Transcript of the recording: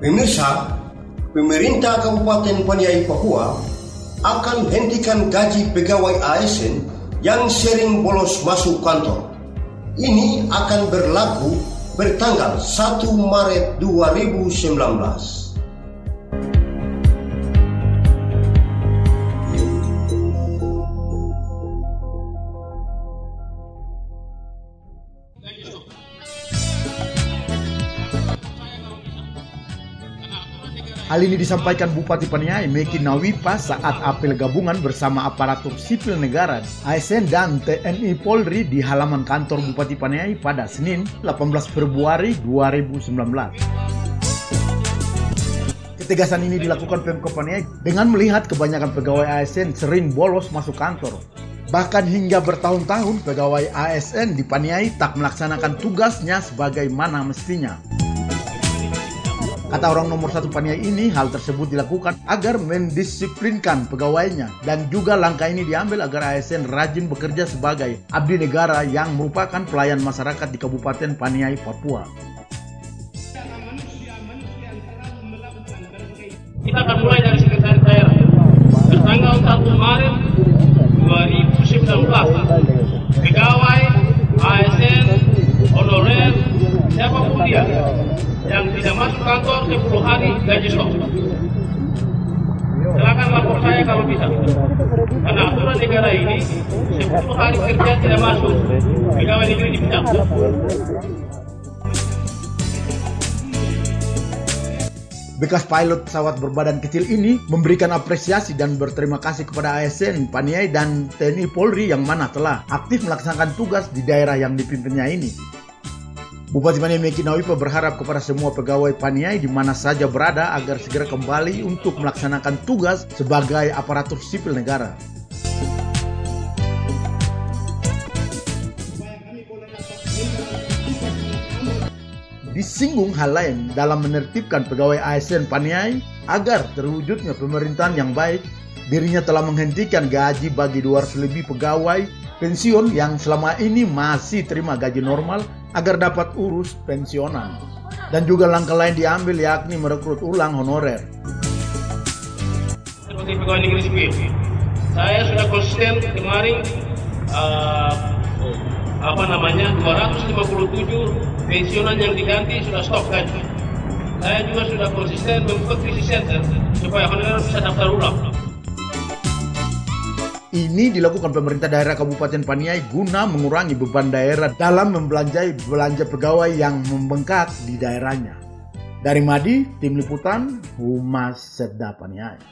Pemirsa, pemerintah Kabupaten Paniai Papua akan hentikan gaji pegawai ASN yang sering bolos masuk kantor. Ini akan berlaku bertanggal 1 Maret 2019. Hal ini disampaikan Bupati Paniai Meki Nawipa saat apel gabungan bersama aparatur sipil negara ASN dan TNI Polri di halaman kantor Bupati Paniai pada Senin 18 Februari 2019. Ketegasan ini dilakukan Pemkot Paniai dengan melihat kebanyakan pegawai ASN sering bolos masuk kantor. Bahkan hingga bertahun-tahun pegawai ASN di Paniai tak melaksanakan tugasnya sebagaimana mestinya. Kata orang nomor satu Paniai ini, hal tersebut dilakukan agar mendisiplinkan pegawainya dan juga langkah ini diambil agar ASN rajin bekerja sebagai abdi negara yang merupakan pelayan masyarakat di Kabupaten Paniai, Papua. Kita akan mulai yang tidak masuk kantor 10 hari gaji stop. Silakan lapor saya kalau bisa. Karena aturan negara ini 10 hari kerja tidak masuk, pegawai negeri dipecat. Bekas pilot pesawat berbadan kecil ini memberikan apresiasi dan berterima kasih kepada ASN, Paniai, dan TNI Polri yang mana telah aktif melaksanakan tugas di daerah yang dipimpinnya ini. Bupati Meki Nawipa berharap kepada semua pegawai Paniai di mana saja berada agar segera kembali untuk melaksanakan tugas sebagai aparatur sipil negara. Disinggung hal lain dalam menertibkan pegawai ASN Paniai agar terwujudnya pemerintahan yang baik, dirinya telah menghentikan gaji bagi 200 lebih pegawai pensiun yang selama ini masih terima gaji normal agar dapat urus pensiunan. Dan juga langkah lain diambil yakni merekrut ulang honorer. Seperti pegawai negeri sipil, saya sudah konsisten kemarin uh, apa namanya 257 pensiunan yang diganti sudah stop gaji. Saya juga sudah konsisten membuka krisis center supaya honorer bisa daftar ulang. Ini dilakukan pemerintah daerah Kabupaten Paniai guna mengurangi beban daerah dalam membelanjai belanja pegawai yang membengkak di daerahnya. Dari Madi, Tim Liputan, Humas Sedda Paniai.